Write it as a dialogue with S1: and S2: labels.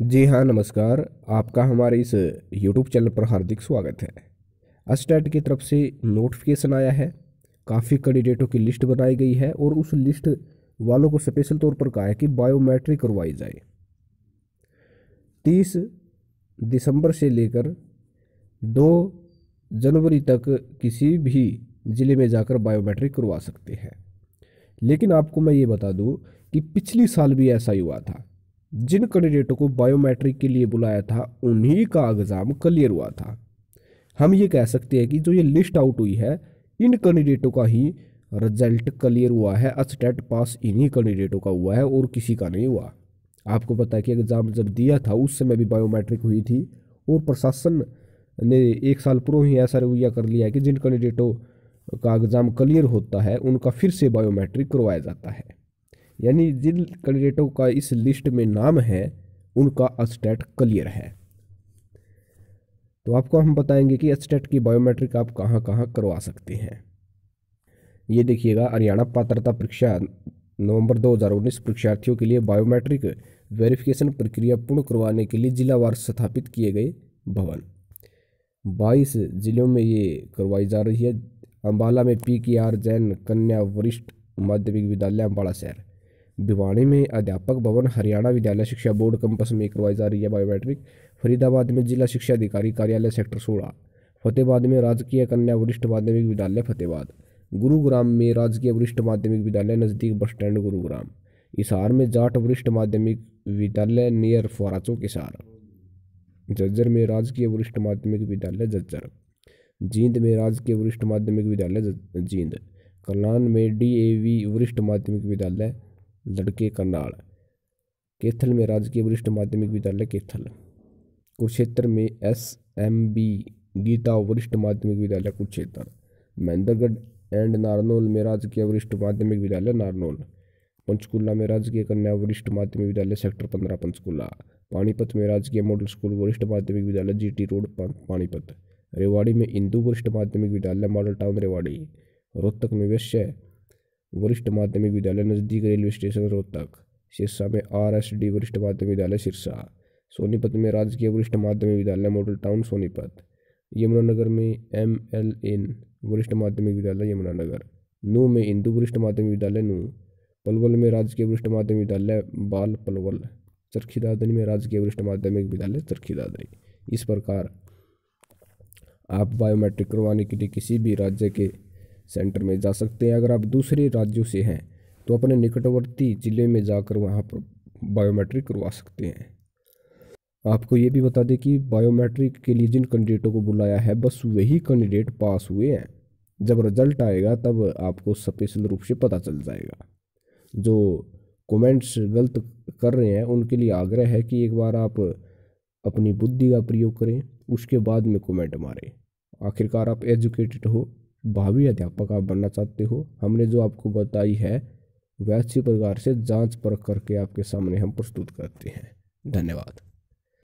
S1: जी हाँ नमस्कार। आपका हमारे इस यूट्यूब चैनल पर हार्दिक स्वागत है। अस्टेट की तरफ़ से नोटिफिकेशन आया है। काफ़ी कैंडिडेटों की लिस्ट बनाई गई है और उस लिस्ट वालों को स्पेशल तौर पर कहा है कि बायोमेट्रिक करवाई जाए। तीस दिसंबर से लेकर दो जनवरी तक किसी भी ज़िले में जाकर बायोमेट्रिक करवा सकते हैं। लेकिन आपको मैं ये बता दूँ कि पिछली साल भी ऐसा ही हुआ था। जिन कैंडिडेटों को बायोमेट्रिक के लिए बुलाया था, उन्हीं का एग्ज़ाम क्लियर हुआ था। हम ये कह सकते हैं कि जो ये लिस्ट आउट हुई है, इन कैंडिडेटों का ही रिज़ल्ट क्लियर हुआ है। अस्टेट पास इन्हीं कैंडिडेटों का हुआ है और किसी का नहीं हुआ। आपको पता है कि एग्ज़ाम जब दिया था, उस समय भी बायोमेट्रिक हुई थी और प्रशासन ने एक साल पूर्व ही ऐसा रवैया कर लिया है कि जिन कैंडिडेटों का एग्ज़ाम क्लियर होता है, उनका फिर से बायोमेट्रिक करवाया जाता है। यानी जिन कैंडिडेटों का इस लिस्ट में नाम है, उनका अस्टेट क्लियर है। तो आपको हम बताएँगे कि अस्टेट की बायोमेट्रिक आप कहाँ कहाँ करवा सकते हैं। ये देखिएगा, हरियाणा पात्रता परीक्षा नवंबर 2019 परीक्षार्थियों के लिए बायोमेट्रिक वेरिफिकेशन प्रक्रिया पूर्ण करवाने के लिए जिलावार स्थापित किए गए भवन। 22 जिलों में ये करवाई जा रही है। अम्बाला में पी के आर जैन कन्या वरिष्ठ माध्यमिक विद्यालय अम्बाला शहर। भिवानी में अध्यापक भवन, हरियाणा विद्यालय शिक्षा बोर्ड कैंपस में करवाई जा रही है बायोमेट्रिक फरीदाबाद में जिला शिक्षा अधिकारी कार्यालय सेक्टर सोलह, फतेहबाद में राजकीय कन्या वरिष्ठ माध्यमिक विद्यालय फतेहबाद, गुरुग्राम में राजकीय वरिष्ठ माध्यमिक विद्यालय नज़दीक बस स्टैंड गुरुग्राम इसार में जाट वरिष्ठ माध्यमिक विद्यालय नियर फोरा चौक इसार जज्जर में राजकीय वरिष्ठ माध्यमिक विद्यालय जज्जर, जींद में राजकीय वरिष्ठ माध्यमिक विद्यालय जींद, कल्याण में डीएवी वरिष्ठ माध्यमिक विद्यालय लड़के करनाल केथल में राजकीय वरिष्ठ माध्यमिक विद्यालय केथल। कुरुक्षेत्र में एस एम बी, गीता वरिष्ठ माध्यमिक विद्यालय कुरुक्षेत्र। महेंद्रगढ़ एंड नारनौल में राजकीय वरिष्ठ माध्यमिक विद्यालय नारनौल। पंचकुला में राजकीय कन्या वरिष्ठ माध्यमिक विद्यालय सेक्टर पंद्रह पंचकुला। पानीपत में राजकीय मॉडल स्कूल वरिष्ठ माध्यमिक विद्यालय जीटी रोड पानीपत। रेवाड़ी में इंदू वरिष्ठ माध्यमिक विद्यालय मॉडल टाउन रेवाड़ी। रोहतक में वैश्य वरिष्ठ माध्यमिक विद्यालय नज़दीक रेलवे स्टेशन रोहतक। सिरसा में आर एस डी वरिष्ठ माध्यमिक विद्यालय सिरसा। सोनीपत में राजकीय वरिष्ठ माध्यमिक विद्यालय मॉडल टाउन सोनीपत। यमुनानगर में एम एल एन, वरिष्ठ माध्यमिक विद्यालय यमुनानगर। नू में हिंदू वरिष्ठ माध्यमिक विद्यालय नू। पलवल में राजकीय वरिष्ठ माध्यमिक विद्यालय बाल पलवल। चरखी दादरी में राजकीय वरिष्ठ माध्यमिक विद्यालय चरखी दादरी इस प्रकार आप बायोमेट्रिक करवाने के लिए किसी भी राज्य के सेंटर में जा सकते हैं। अगर आप दूसरे राज्यों से हैं तो अपने निकटवर्ती ज़िले में जाकर वहाँ पर बायोमेट्रिक करवा सकते हैं। आपको ये भी बता दें कि बायोमेट्रिक के लिए जिन कैंडिडेटों को बुलाया है, बस वही कैंडिडेट पास हुए हैं। जब रिज़ल्ट आएगा, तब आपको स्पेशल रूप से पता चल जाएगा। जो कमेंट्स गलत कर रहे हैं, उनके लिए आग्रह है कि एक बार आप अपनी बुद्धि का प्रयोग करें, उसके बाद में कमेंट मारें। आखिरकार आप एजुकेटेड हो भावी अध्यापक आप बनना चाहते हो, हमने जो आपको बताई है, वह अच्छी प्रकार से जाँच परख करके आपके सामने हम प्रस्तुत करते हैं। धन्यवाद।